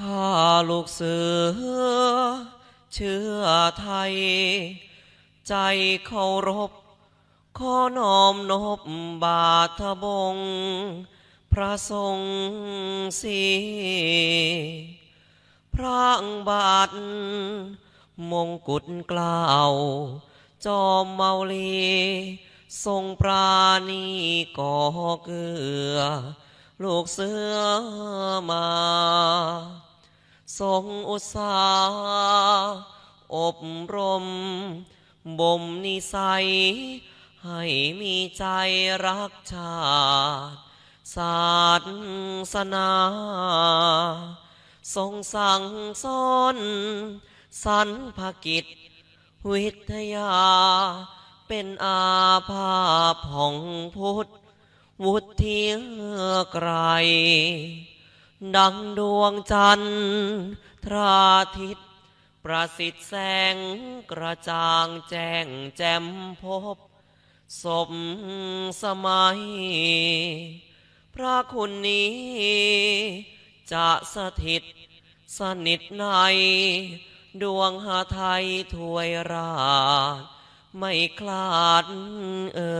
ข้าลูกเสือ เชื่อไทย ใจเคารพ ขอน้อมนบบาทบง พระทรงสีพระบาท มงกุฎกล่าว จอมเมาลีทรงปราณีก่อเกลือ ลูกเสือมา ทรงอุตสาหอบรม บ่มนิสัย ให้มีใจรักชาติศาสนา ทรงสั่งสอนสรรพกิจ วิทยา เป็นอาภาพของพุทธ วุฒิไกร ดังดวงจันทร์ทราทิตประสิทธิ์แสงกระจ่างแจ้งแจ่มพบ สมสมัย พระคุณนี้ จะสถิต สนิทใน ดวงหาไทยถวยราช ไม่คลาดเอ่